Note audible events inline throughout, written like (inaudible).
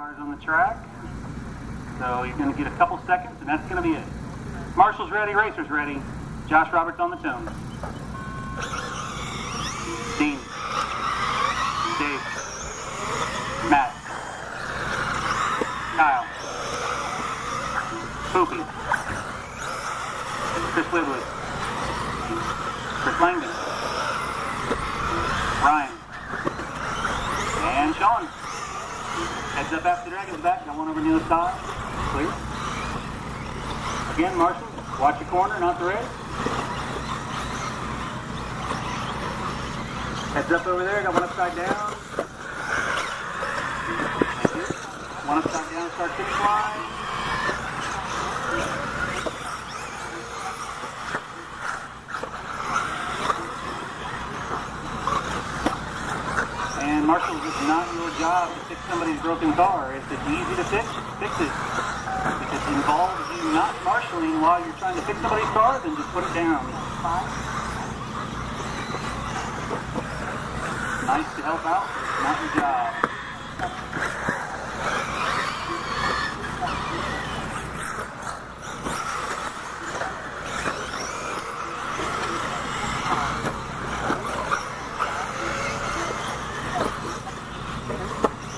Cars on the track. So you're going to get a couple seconds, and that's going to be it. Marshall's ready, racers ready. Josh Roberts on the tune. Dean. Dave. Matt. Kyle. Poopy. Chris Lidley. Chris Langdon. Up after the Dragon's back. Got one over the side. Clear. Again, Marshall, watch your corner, not the red. Heads up over there. Got one upside down. One upside down, start finish line. And Marshall, it's not your job to fix somebody's broken car. If it's easy to fix, fix it. If it involves you not marshalling while you're trying to fix somebody's car, then just put it down. Nice to help out, not your job.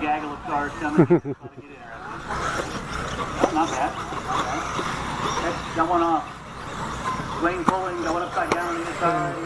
gaggle of cars coming. (laughs) About to get interested. Oh, not bad. Not bad. Okay, got one off. Lane pulling, got one upside down on the other side.